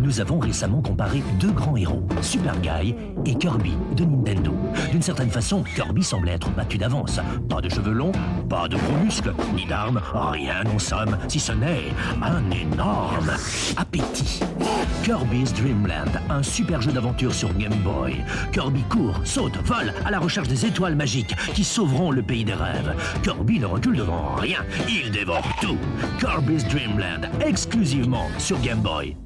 Nous avons récemment comparé deux grands héros, Super Guy et Kirby de Nintendo. D'une certaine façon, Kirby semblait être battu d'avance. Pas de cheveux longs, pas de gros muscles, ni d'armes, rien en somme, si ce n'est un énorme appétit. Kirby's Dream Land, un super jeu d'aventure sur Game Boy. Kirby court, saute, vole à la recherche des étoiles magiques qui sauveront le pays des rêves. Kirby ne recule devant rien, il dévore tout. Kirby's Dream Land, exclusivement sur Game Boy.